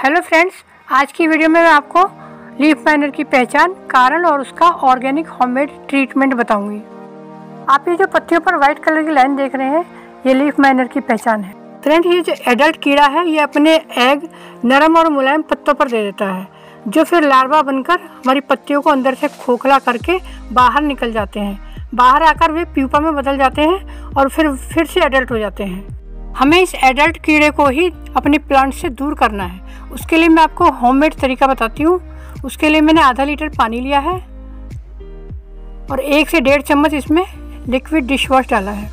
Hello friends आज की video में मैं आपको लीफ माइनर की पहचान, कारण और उसका ऑर्गेनिक होममेड ट्रीटमेंट बताऊँगी। आप ये जो पत्तियों पर व्हाइट कलर की लाइन देख रहे हैं, ये लीफ माइनर की पहचान है। फ्रेंड ये जो एडल्ट कीड़ा है, ये अपने एग नरम और मुलायम पत्तों पर दे देता है, जो फिर लार्वा बनकर हमारी पत्तियों को अंदर से खोखला करके बाहर निकल जाते हैं। बाहर आकर वे प्यूपा में बदल जाते हैं और फिर फिर से एडल्ट हो जाते हैं। हमें इस एडल्ट कीड़े को ही अपने प्लांट से दूर करना है। उसके लिए मैं आपको होममेड तरीका बताती हूँ। उसके लिए मैंने आधा लीटर पानी लिया है और एक से डेढ़ चम्मच इसमें लिक्विड डिश वॉश डाला है।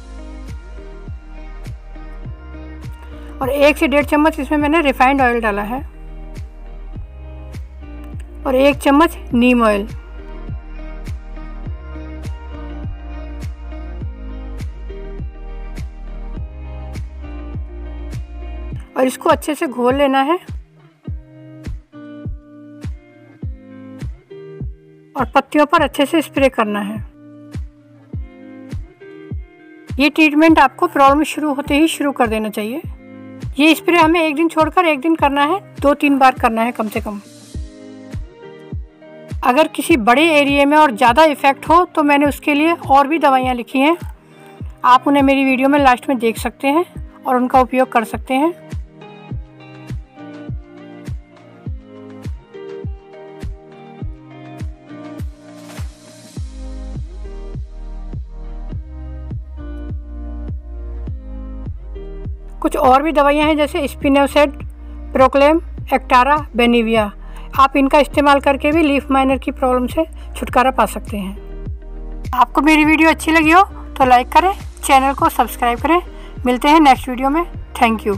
और एक से डेढ़ चम्मच इसमें मैंने रिफाइंड ऑयल डाला है। और एक चम्मच नीम ऑयल और इसको अच्छे से घोल लेना है। और पत्तियों पर अच्छे से स्प्रे करना है। ये ट्रीटमेंट आपको प्रॉब्लम शुरू होते ही शुरू कर देना चाहिए। ये स्प्रे हमें एक दिन छोड़कर एक दिन करना है, दो तीन बार करना है कम से कम। अगर किसी बड़े एरिया में और ज़्यादा इफ़ेक्ट हो तो मैंने उसके लिए और भी दवाइयाँ लिखी हैं। आप उन्हें मेरी वीडियो में लास्ट में देख सकते हैं और उनका उपयोग कर सकते हैं। कुछ और भी दवाइयाँ हैं जैसे स्पिनोसेड प्रोक्लेम एक्टारा बेनिविया आप इनका इस्तेमाल करके भी लीफ माइनर की प्रॉब्लम से छुटकारा पा सकते हैं। आपको मेरी वीडियो अच्छी लगी हो तो लाइक करें चैनल को सब्सक्राइब करें। मिलते हैं नेक्स्ट वीडियो में। Thank you